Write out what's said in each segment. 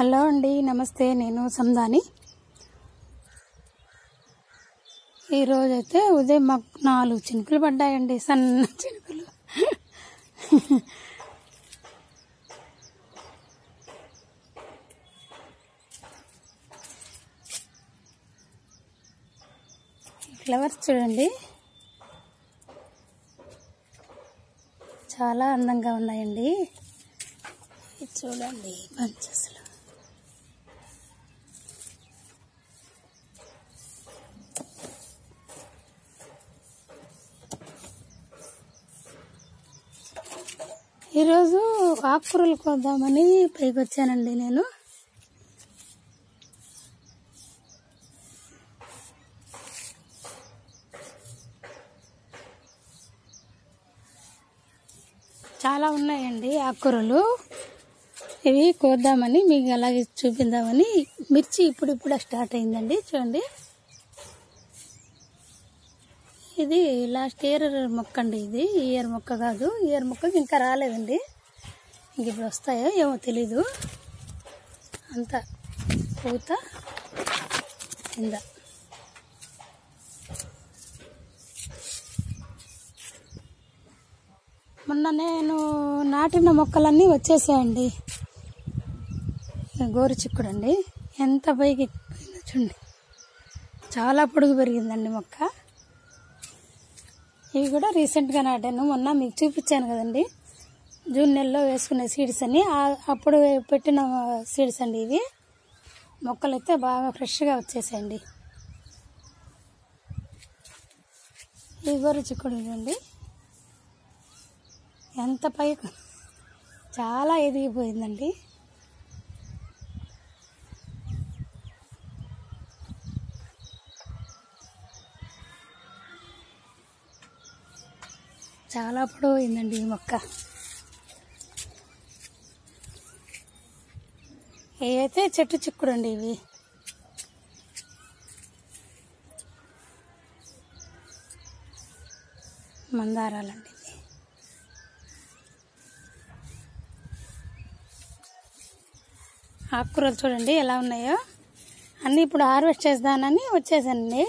Hello అండి నమస్తే నేను సందాని ఈరోజు అయితే ఉదయం మాకు నాలుగు చినుకులు పడ్డాయండి సన్న చినుకులు. ఫ్లవర్స్ చూడండి. చాలా అందంగా ఉన్నాయండి. చూడండి మంచి అసలు. ఈరోజు ఆకుకూరలు కోద్దామని పైకి వచ్చానండి నేను. చాలా ఉన్నాయండి ఆకుకూరలు. ఇవి కోద్దామని మీకు అలాగే చూపిద్దామని మిర్చి ఇప్పుడు స్టార్ట్ అయిందండి. చూడండి. ఇది లాస్ట్ ఇయర్ మొక్క అండి ఇది. ఈ ఇయర్ మొక్క కాదు. ఈ ఇయర్ మొక్కకి ఇంకా రాలేదండి. ఇంక ఇప్పుడు వస్తాయో ఏమో తెలీదు. అంత పూత కింద. మొన్న నేను నాటిన మొక్కలన్నీ వచ్చేసాయండి. గోరు చిక్కుడు అండి ఎంత పైకి చూడండి. చాలా పొడుగు పెరిగిందండి మొక్క. ఇవి కూడా రీసెంట్గా నాటాను మొన్న మీకు చూపించాను కదండి. జూన్ నెలలో వేసుకునే సీడ్స్ అని అప్పుడు పెట్టిన సీడ్స్ అండి ఇవి. మొక్కలు అయితే బాగా ఫ్రెష్గా వచ్చేసాయండి. ఈ గోరు చిక్కుడు అండి ఎంత పైకి చాలా ఎదిగిపోయిందండి. చాలా పొడవు అయిందండి ఈ మొక్క. ఇవి అయితే చెట్టు చిక్కుడు అండి ఇవి. మందారాలండి ఆకుకూరలు చూడండి ఎలా ఉన్నాయో. అన్నీ ఇప్పుడు హార్వెస్ట్ చేద్దానని వచ్చేసానండి.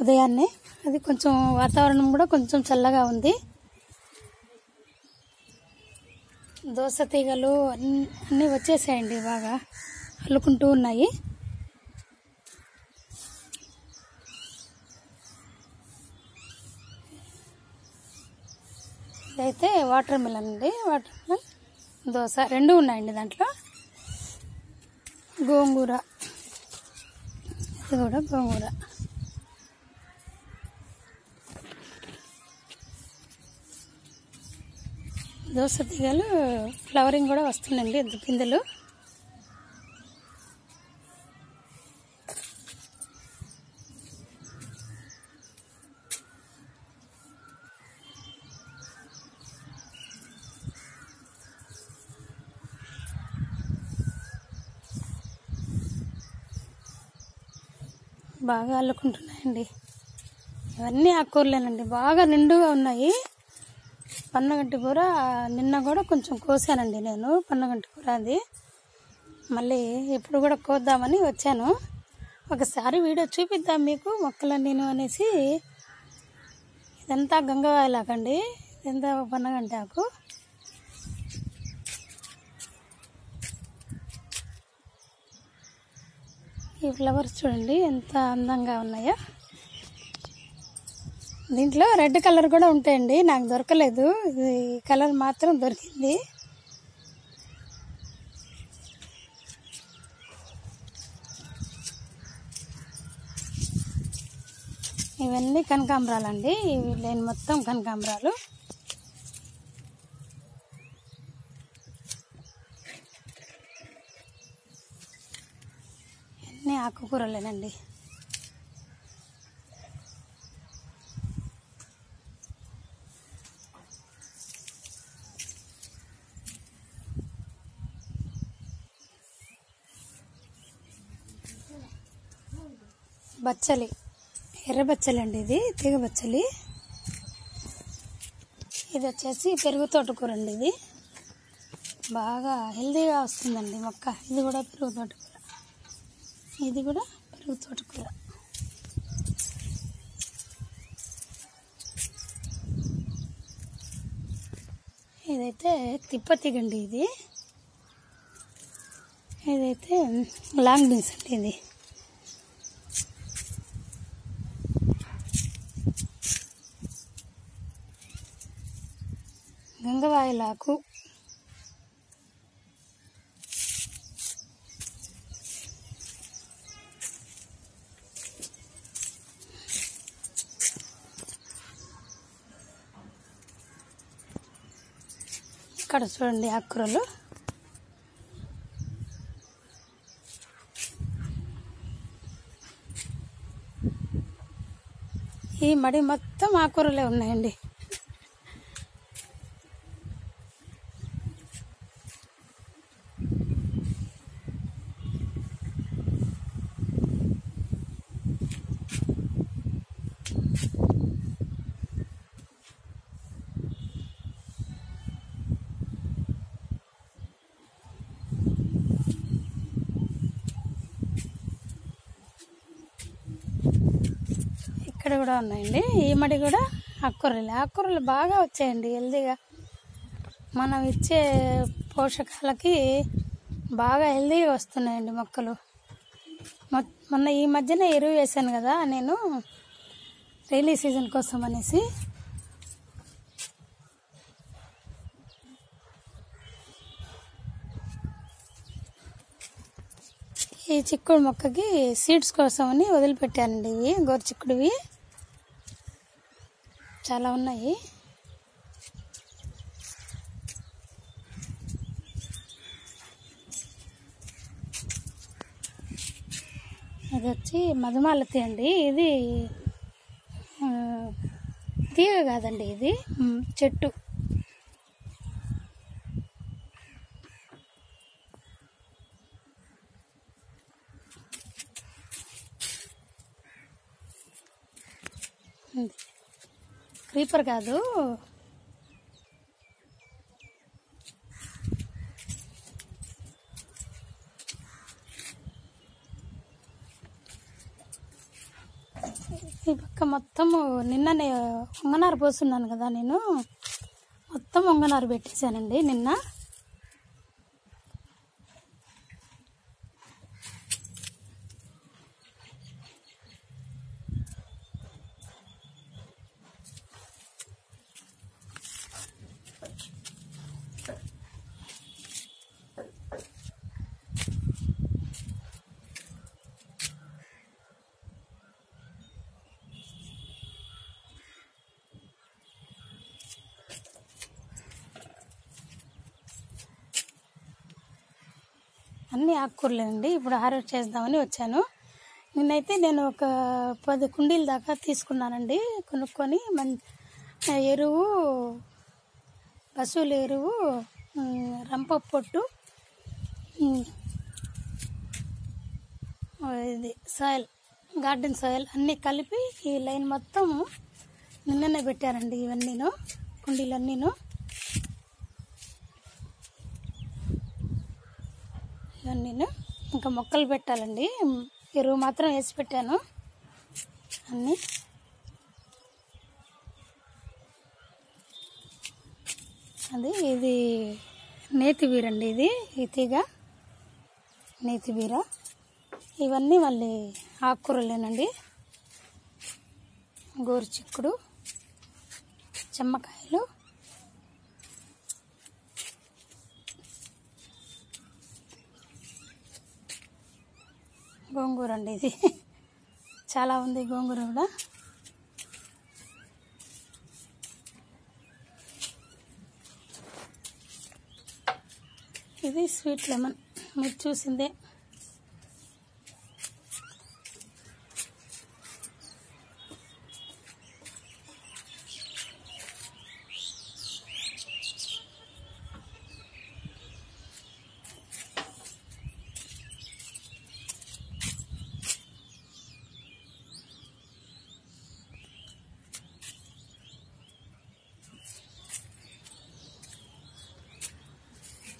ఉదయాన్నే. అది కొంచెం వాతావరణం కూడా కొంచెం చల్లగా ఉంది. దోశ తీగలు అన్నీ వచ్చేసాయండి బాగా అల్లుకుంటూ ఉన్నాయి. ఇదైతే వాటర్ మిలన్ అండి. వాటర్ మిలన్ దోశ రెండు ఉన్నాయండి దాంట్లో. గోంగూర ఇది కూడా గోంగూర. దోస తీగలు ఫ్లవరింగ్ కూడా వస్తుందండి ఎంత పిందెలు బాగా అల్లుకుంటున్నాయండి. ఇవన్నీ ఆకుకూరలేనండి. బాగా నిండుగా ఉన్నాయి. పన్నగంటి కూర నిన్న కూడా కొంచెం కోసానండి నేను పన్నగంటి కూర అది. మళ్ళీ ఇప్పుడు కూడా కోద్దామని వచ్చాను. ఒకసారి వీడియో చూపిద్దాం మీకు మొక్కలు నేను అనేసి. ఇదంతా గంగవాయలాకండి ఇదంతా పన్నగంటి ఆకు. ఈ ఫ్లవర్స్ చూడండి ఎంత అందంగా ఉన్నాయో. దీంట్లో రెడ్ కలర్ కూడా ఉంటాయండి. నాకు దొరకలేదు. ఇది కలర్ మాత్రం దొరికింది. ఇవన్నీ కనకాంబరాలండి. ఇవి లేని మొత్తం కనకాంబరాలు. అన్నీ ఆకుకూరలేనండి. బచ్చలి ఎర్ర బచ్చలి అండి ఇది తీగ బచ్చలి. ఇది వచ్చేసి పెరుగు తోటకూర అండి ఇది. బాగా హెల్తీగా వస్తుందండి మొక్క. ఇది కూడా పెరుగు తోటకూర. ఇది కూడా పెరుగు తోటకూర. ఇదైతే తిప్పతిగండి ఇది. ఇదైతే లాంగ్ బీన్స్ అండి ఇది. గంగవాయలాకు ఇక్కడ చూడండి ఆకుకూరలు. ఈ మడి మొత్తం ఆకుకూరలే ఉన్నాయండి. ఇక్కడ కూడా ఉన్నాయండి. ఈ మడి కూడా ఆకుకూరలు. ఆకుకూరలు బాగా వచ్చాయండి హెల్దీగా. మనం ఇచ్చే పోషకాలకి బాగా హెల్దీగా వస్తున్నాయండి మొక్కలు. మొన్న ఈ మధ్యన ఎరువు వేశాను కదా నేను రైలీ సీజన్ కోసం అనేసి. ఈ చిక్కుడు మొక్కకి సీడ్స్ కోసమని వదిలిపెట్టానండి ఇవి గోరు చిక్కుడువి. చాలా ఉన్నాయి. ఇది వచ్చి మధుమాలతి అండి. ఇది తీగ కాదండి ఇది. చెట్టు. క్రీపర్ కాదు. ఈ పక్క మొత్తము నిన్ననే ఉంగనారు పోస్తున్నాను కదా నేను. మొత్తం ఉంగనారు పెట్టేశానండి నిన్న. అన్ని ఆకుకూరలేనండి. ఇప్పుడు హార్వెస్ట్ చేద్దామని వచ్చాను. నిన్నైతే నేను ఒక పది కుండీల దాకా తీసుకున్నానండి. కొనుక్కొని మం ఎరువు పశువుల ఎరువు రంప పొట్టు ఇది సాయిల్ గార్డెన్ సాయిల్ అన్నీ కలిపి ఈ లైన్ మొత్తం నిన్ననే పెట్టారండి ఇవన్నీను కుండీలన్నీను. నేను ఇంకా మొక్కలు పెట్టాలండి. ఎరువు మాత్రం వేసి పెట్టాను. అన్నీ. అది ఇది నేతి బీర అండి ఇది ఈ తీగ. నేతి బీర. ఇవన్నీ మళ్ళీ ఆకుకూరలేనండి. గోరు చిక్కుడు చెమ్మకాయలు. గోంగూర అండి ఇది. చాలా ఉంది గోంగూర కూడా. ఇది స్వీట్ లెమన్. మీరు చూసిందే.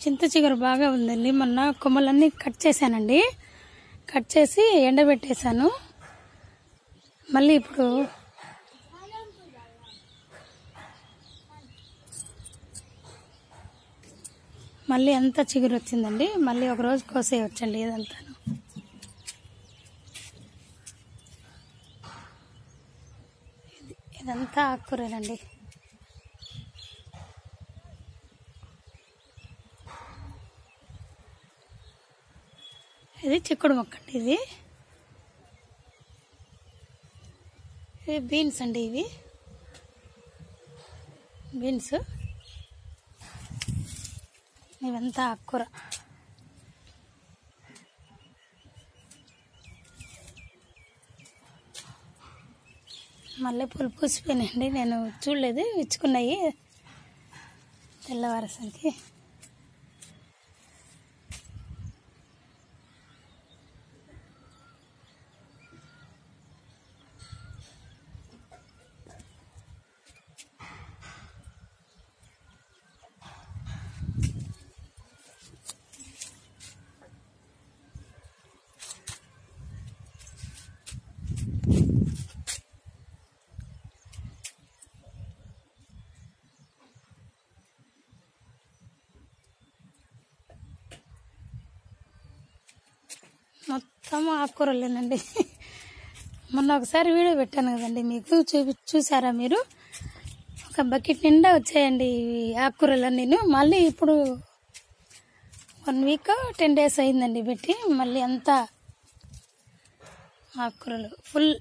చింత చిగురు బాగా ఉందండి. మొన్న కొమ్మలన్నీ కట్ చేశానండి. కట్ చేసి ఎండబెట్టేశాను. మళ్ళీ ఇప్పుడు మళ్ళీ అంత చిగురు వచ్చిందండి? మళ్ళీ ఒకరోజు కోసేయవచ్చండి ఇదంతాను ఇదంతా. ఆకుకూరేనండి ఇది చిక్కుడు మొక్క అండి ఇది. ఇవి బీన్స్ అండి ఇవి. బీన్స్. ఇవంతా ఆకుకూర మల్లెపూలు పూసిపోయినాయండి నేను చూడలేదు ఇచ్చుకున్నాయి. తెల్లవారసరికి. మొత్తం ఆకుకూరలేనండి. మొన్న ఒకసారి వీడియో పెట్టాను కదండి. మీకు చూపి చూసారా మీరు? ఒక బకెట్ నిండా వచ్చాయండి ఈ ఆకుకూరలన్నీ. మళ్ళీ ఇప్పుడు వన్ వీక్ టెన్ డేస్ అయిందండి పెట్టి. మళ్ళీ అంతా ఆకుకూరలు. ఫుల్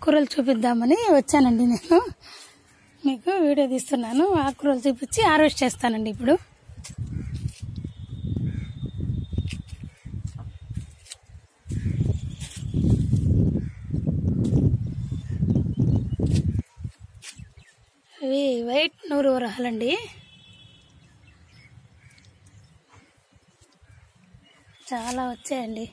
ఆకుకూరలు చూపిద్దామని వచ్చానండి నేను. మీకు వీడియో తీస్తున్నాను. ఆకుకూరలు చూపించి హార్వెస్ట్ చేస్తానండి ఇప్పుడు. ఇవి వైట్ నూరు వరహాలండి చాలా వచ్చాయండి.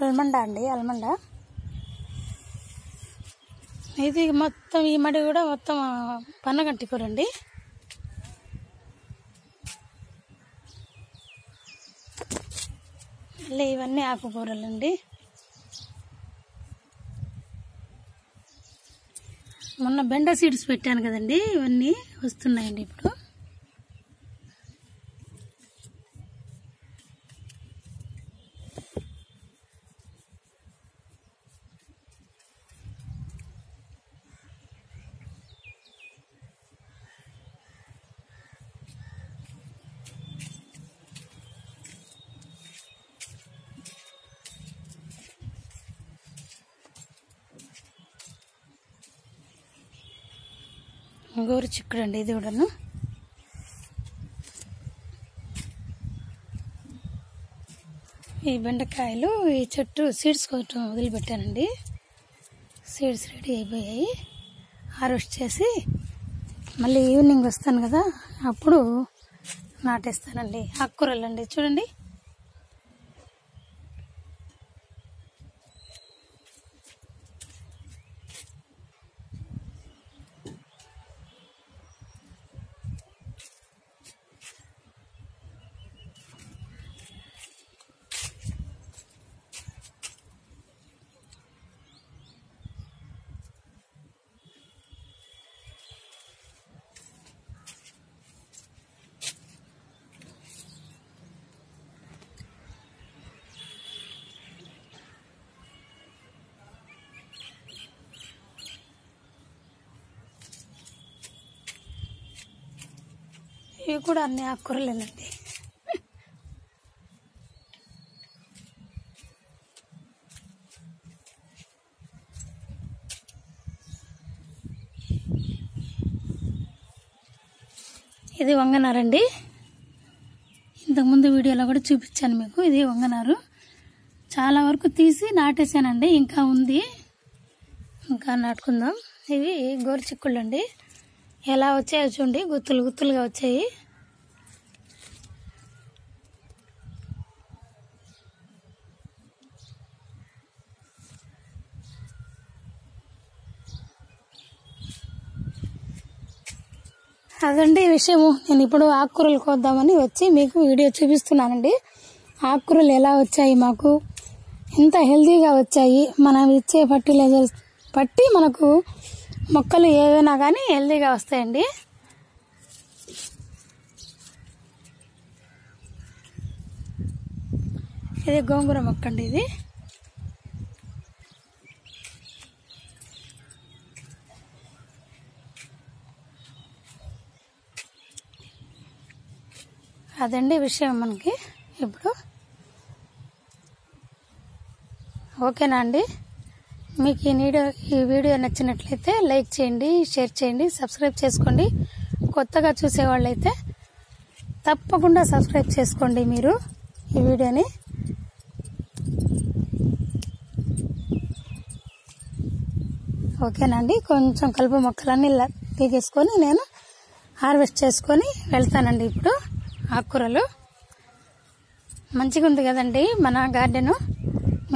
అల్మండా అండి అల్మండా. ఇది మొత్తం ఈ మడి కూడా మొత్తం పన్నగంటి కూర అండి మళ్ళీ ఇవన్నీ ఆకుకూరలండి. మొన్న బెండ సీడ్స్ పెట్టాను కదండి ఇవన్నీ వస్తున్నాయండి ఇప్పుడు. గోరు చిక్కుడు అండి ఇది కూడాను. ఈ బెండకాయలు ఈ చెట్టు సీడ్స్ కొంచెం వదిలిపెట్టానండి. సీడ్స్ రెడీ అయిపోయాయి. హార్వెస్ట్ చేసి మళ్ళీ ఈవినింగ్ వస్తాను కదా అప్పుడు నాటేస్తానండి. ఆకుకూరలు అండి చూడండి. ఇవి కూడా అన్ని ఆకుకూరలేనండి. ఇది వంగనారండి ఇంతకుముందు వీడియోలో కూడా చూపించాను మీకు. ఇది వంగనారు. చాలా వరకు తీసి నాటేసానండి ఇంకా ఉంది. ఇంకా నాటుకుందాం. ఇవి గోరుచిక్కుళ్ళు అండి. ఎలా వచ్చాయో చూడండి. గుత్తులు గుత్తులుగా వచ్చాయి. అదండి విషయము. నేను ఇప్పుడు ఆకుకూరలు కోద్దామని వచ్చి మీకు వీడియో చూపిస్తున్నానండి. ఆకుకూరలు ఎలా వచ్చాయి మాకు? ఎంత హెల్తీగా వచ్చాయి? మనం ఇచ్చే ఫర్టిలైజర్స్ పట్టి మనకు మొక్కలు ఏవైనా కానీ హెల్దీగా వస్తాయండి. ఇది గోంగూర మొక్క అండి ఇది. అదండి విషయం మనకి ఇప్పుడు. ఓకేనా అండి? మీకు ఈ నీడియో ఈ వీడియో నచ్చినట్లయితే లైక్ చేయండి షేర్ చేయండి సబ్స్క్రైబ్ చేసుకోండి. కొత్తగా చూసేవాళ్ళైతే తప్పకుండా సబ్స్క్రైబ్ చేసుకోండి మీరు ఈ వీడియోని. ఓకేనండి కొంచెం కలుపు మొక్కలన్నీ తీగేసుకొని నేను హార్వెస్ట్ చేసుకొని వెళ్తానండి ఇప్పుడు ఆకుకూరలు. మంచిగా ఉంది కదండి మన గార్డెను.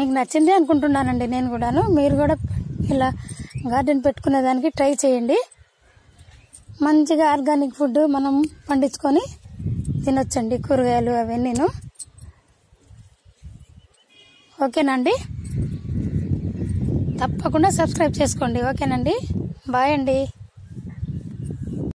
మీకు నచ్చింది అనుకుంటున్నానండి నేను కూడాను. మీరు కూడా ఇలా గార్డెన్ పెట్టుకునే దానికి ట్రై చేయండి. మంచిగా ఆర్గానిక్ ఫుడ్ మనం పండించుకొని తినొచ్చండి కూరగాయలు అవన్నీను. ఓకేనండి? తప్పకుండా సబ్స్క్రైబ్ చేసుకోండి. ఓకేనండి? బాయ్ అండి.